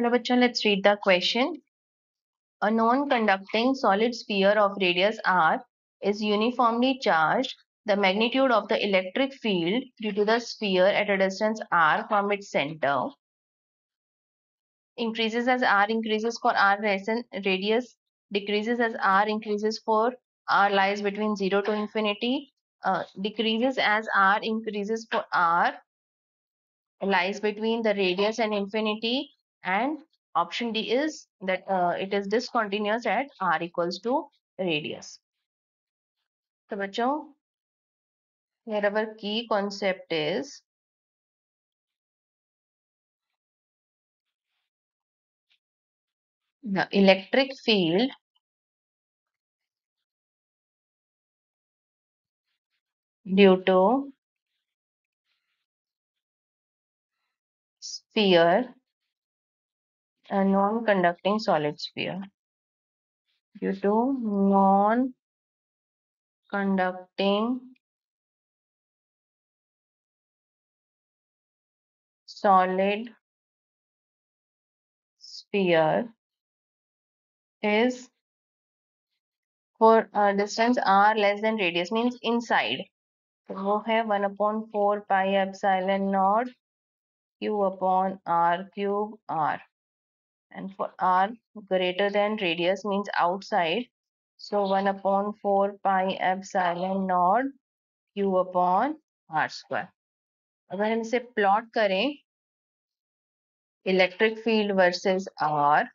Hello, bachcho. Let's read the question. A non-conducting solid sphere of radius r is uniformly charged. The magnitude of the electric field due to the sphere at a distance r from its center increases as r increases for r radius, decreases as r increases for r lies between 0 to infinity, uh, decreases as r increases for r lies between the radius and infinity and option D is that uh, it is discontinuous at r equals to radius. So बच्चों here our key concept is the electric field due to sphere a non-conducting solid sphere due to non-conducting solid sphere is for a distance r less than radius means inside तो वो है one upon four pi epsilon not Q upon are cube are and for r greater than radius means outside so 1 upon 4 pi epsilon naught q upon r square अगर हम इसे plot करें electric field versus R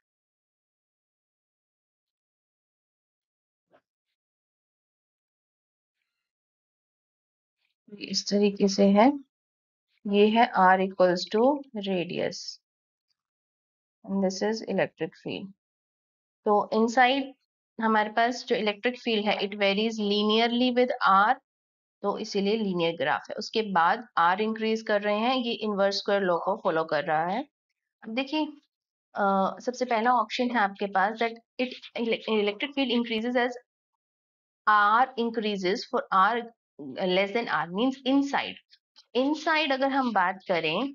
इस तरीके से है ये है r equals to radius and this is electric field तो इनसाइड हमारे पास जो इलेक्ट्रिक फ़ील्ड है it varies linearly with r. तो इसीलिए लीनियर ग्राफ है। उसके बाद r इंक्रीज कर रहे हैं, ये इनवर्स स्क्वायर लॉ को फॉलो कर रहा है। अब देखिए सबसे पहला ऑप्शन है आपके पास that it electric field increases as r increases for r, less than r means inside. Inside अगर हम बात करें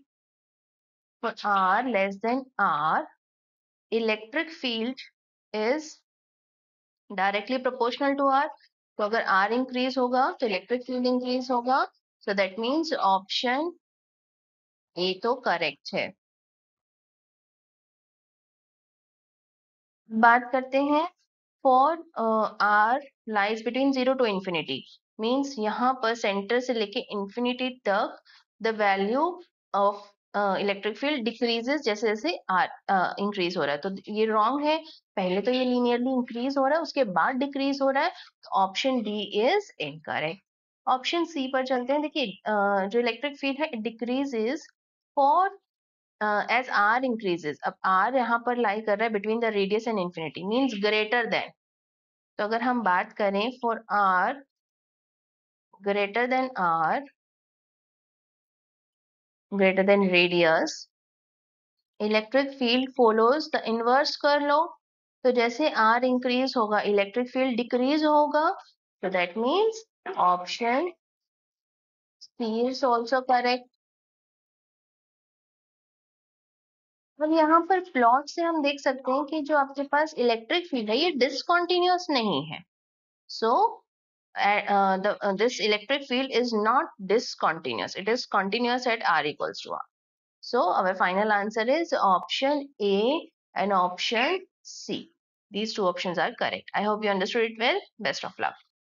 for r less than r electric field is directly proportional to r तो अगर r increase होगा तो electric field increase होगा so that means option A तो correct है बात करते हैं for R lies between zero to infinity means यहाँ पर सेंटर से लेके इंफिनिटी तक the value of electric field decreases जैसे जैसे आर इंक्रीज हो रहा है। तो ये रॉन्ग है। पहले तो ये लीनियरली इंक्रीज हो रहा है उसके बाद डिक्रीज हो रहा है। Option D is incorrect option C पर चलते हैं। देखिए uh, जो इलेक्ट्रिक फ़ील्ड है decrease is for as R increases अब आर यहाँ पर लाई कर रहा है between the radius and infinity means greater than तो अगर हम बात करें for R greater than R greater than radius electric field follows the inverse कर लो तो जैसे आर इंक्रीज होगा इलेक्ट्रिक फ़ील्ड डिक्रीज होगा तो that means option C is also correct अब यहाँ पर प्लॉट से हम देख सकते हैं कि जो आपके पास इलेक्ट्रिक फ़ील्ड है, ये डिसकॉन्टिन्यूस नहीं है। सो uh, the, uh, this electric field is not discontinuous. It is continuous at R equals to R. So our final answer is option A and option C. These two options are correct. I hope you understood it well. Best of luck.